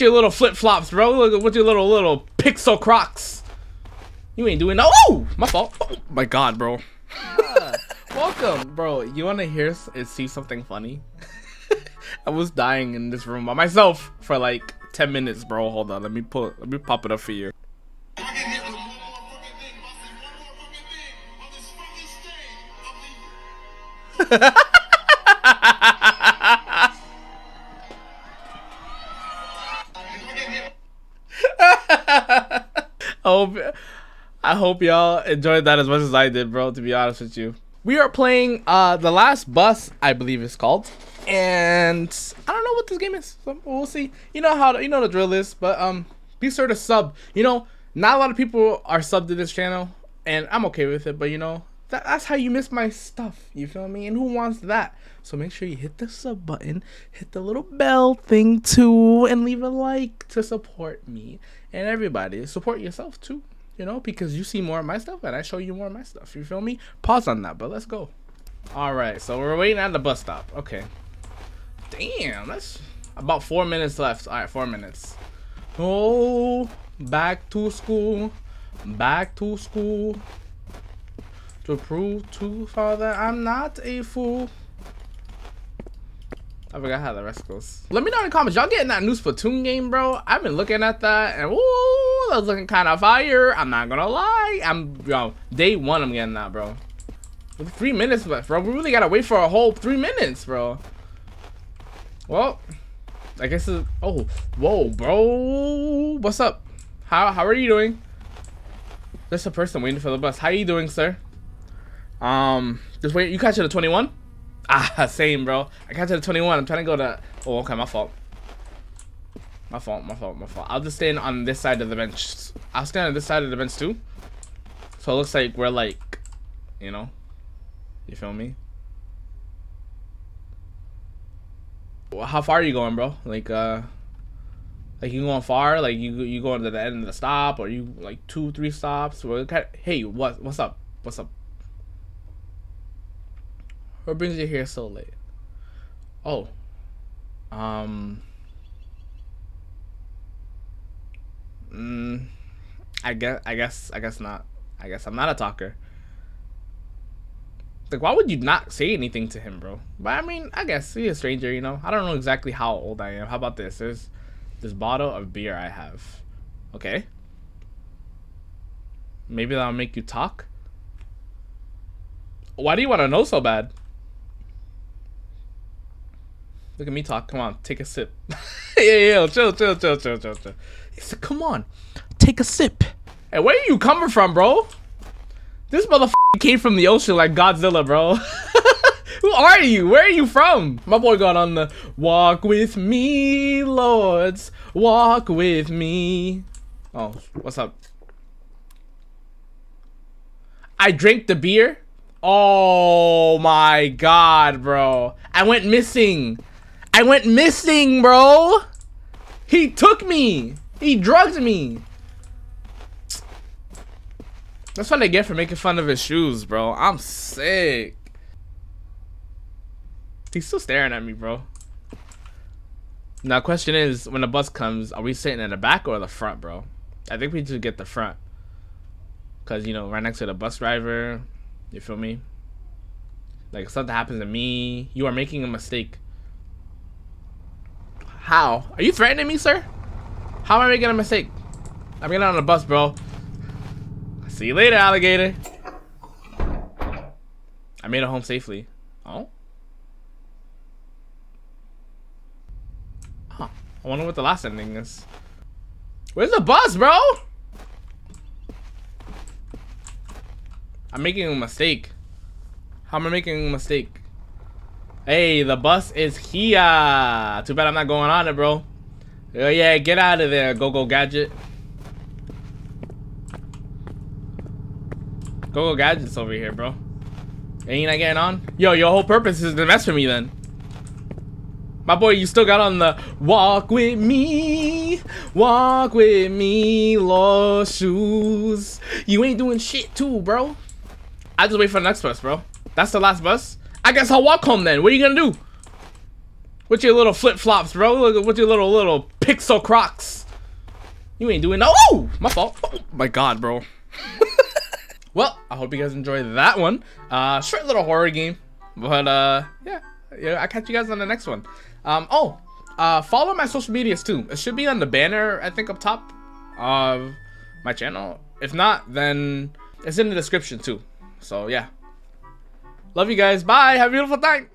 your little flip flops, bro. Look at what your little little pixel crocs. You ain't doing no. Oh, my fault. Oh my god, bro. Ah, welcome, bro. You wanna hear and see something funny? I was dying in this room by myself for like 10 minutes, bro. Hold on, let me pull, let me pop it up for you. hope I hope y'all enjoyed that as much as I did, bro, to be honest with you. We are playing uh the last bus, I believe it's called. And I don't know what this game is. So we'll see. You know how you know the drill is, but um be sure to sub. You know, not a lot of people are subbed to this channel, and I'm okay with it, but you know, that, that's how you miss my stuff. You feel me? And who wants that? So make sure you hit the sub button, hit the little bell thing too, and leave a like to support me and everybody. Support yourself too, you know, because you see more of my stuff and I show you more of my stuff. You feel me? Pause on that, but let's go. All right, so we're waiting at the bus stop. Okay. Damn, that's about four minutes left. All right, four minutes. Oh, back to school, back to school to prove to father I'm not a fool. I forgot how the rest goes. Let me know in the comments. Y'all getting that new Splatoon game, bro? I've been looking at that and ooh, that's looking kind of fire. I'm not gonna lie. I'm, bro, day one I'm getting that, bro. With three minutes left, bro. We really gotta wait for a whole three minutes, bro. Well, I guess it's, oh, whoa, bro. What's up? How, how are you doing? There's a person waiting for the bus. How are you doing, sir? Um, just wait. You catch it at 21? Ah, same, bro. I catch it at 21. I'm trying to go to. Oh, okay, my fault. My fault, my fault, my fault. I'll just stand on this side of the bench. I'll stand on this side of the bench too. So it looks like we're like, you know, you feel me? Well, how far are you going, bro? Like, uh, like you going far? Like you you going to the end of the stop, or you like two, three stops? Hey, what what's up? What's up? What brings you here so late? Oh. Um. Mm, I guess. I guess. I guess not. I guess I'm not a talker. Like, why would you not say anything to him, bro? But I mean, I guess he's a stranger, you know. I don't know exactly how old I am. How about this? There's this bottle of beer I have. Okay. Maybe that'll make you talk. Why do you want to know so bad? Look at me talk. Come on, take a sip. yeah, yeah, chill, chill, chill, chill, chill, chill. He said, come on, take a sip. Hey, where are you coming from, bro? This motherfucker came from the ocean like Godzilla, bro. Who are you? Where are you from? My boy got on the walk with me, lords. Walk with me. Oh, what's up? I drank the beer. Oh my god, bro. I went missing. I went missing, bro. He took me. He drugged me. That's what I get for making fun of his shoes, bro. I'm sick. He's still staring at me, bro. Now, question is, when the bus comes, are we sitting in the back or the front, bro? I think we should get the front. Because, you know, right next to the bus driver. You feel me? Like, something happens to me, you are making a mistake. How? Are you threatening me, sir? How am I making a mistake? I'm getting on the bus, bro. See you later, alligator. I made it home safely. Oh? Huh. I wonder what the last ending is. Where's the bus, bro? I'm making a mistake. How am I making a mistake? Hey, the bus is here. Too bad I'm not going on it, bro. Oh, yeah, get out of there, Go-Go Gadget. Go-Go Gadget's over here, bro. Ain't not getting on? Yo, your whole purpose is to mess with me, then. My boy, you still got on the walk with me, walk with me, lost shoes. You ain't doing shit too, bro. I just wait for the next bus, bro. That's the last bus. I guess I'll walk home then. What are you gonna do? With your little flip flops, bro. Look with your little little pixel crocs. You ain't doing no. Oh, my fault. Oh my god, bro. well, I hope you guys enjoyed that one. Uh, short little horror game, but uh, yeah, yeah. I catch you guys on the next one. Um, oh, uh, follow my social medias too. It should be on the banner, I think, up top of my channel. If not, then it's in the description too. So yeah. Love you guys. Bye. Have a beautiful time.